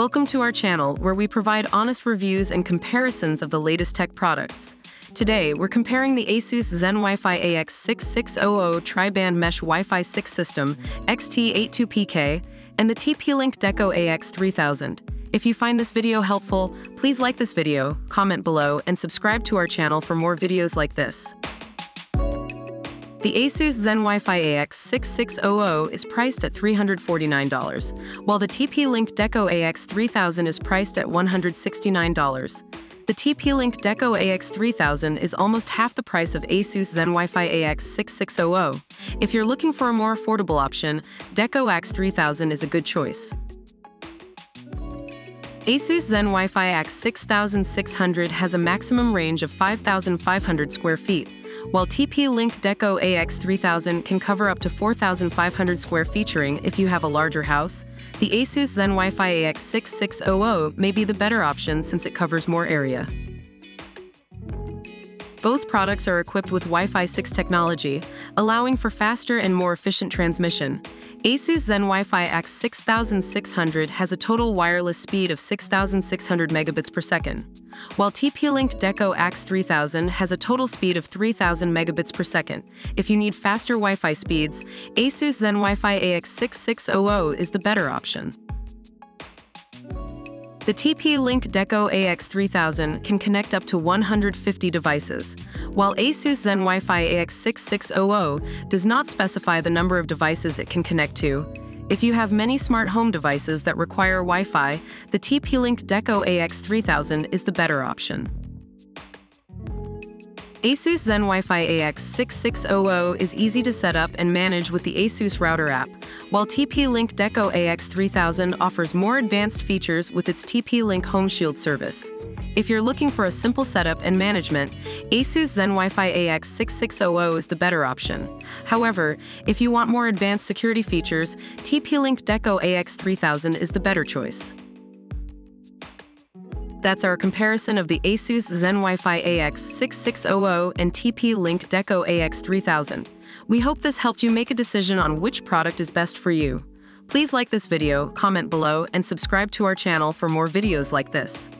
Welcome to our channel where we provide honest reviews and comparisons of the latest tech products. Today, we're comparing the Asus Zen Wi-Fi AX6600 Tri-Band Mesh Wi-Fi 6 System XT82PK and the TP-Link Deco AX3000. If you find this video helpful, please like this video, comment below, and subscribe to our channel for more videos like this. The Asus Zen Wi-Fi AX6600 is priced at $349, while the TP-Link Deco AX3000 is priced at $169. The TP-Link Deco AX3000 is almost half the price of Asus Zen Wi-Fi AX6600. If you're looking for a more affordable option, Deco AX3000 is a good choice. Asus Zen Wi-Fi AX6600 has a maximum range of 5,500 square feet, while TP-Link Deco AX3000 can cover up to 4,500 square featuring if you have a larger house, the Asus Zen Wi-Fi AX6600 may be the better option since it covers more area. Both products are equipped with Wi-Fi 6 technology, allowing for faster and more efficient transmission. Asus Zen Wi-Fi AX6600 has a total wireless speed of 6,600 megabits per second, while TP-Link Deco AX3000 has a total speed of 3,000 megabits per second. If you need faster Wi-Fi speeds, Asus Zen Wi-Fi AX6600 is the better option. The TP-Link Deco AX3000 can connect up to 150 devices, while Asus Zen Wi-Fi AX6600 does not specify the number of devices it can connect to. If you have many smart home devices that require Wi-Fi, the TP-Link Deco AX3000 is the better option. Asus Zen Wi-Fi AX6600 is easy to set up and manage with the Asus Router app, while TP-Link Deco AX3000 offers more advanced features with its TP-Link Home Shield service. If you're looking for a simple setup and management, Asus Zen Wi-Fi AX6600 is the better option. However, if you want more advanced security features, TP-Link Deco AX3000 is the better choice. That's our comparison of the Asus Zen Wi-Fi AX6600 and TP-Link Deco AX3000. We hope this helped you make a decision on which product is best for you. Please like this video, comment below, and subscribe to our channel for more videos like this.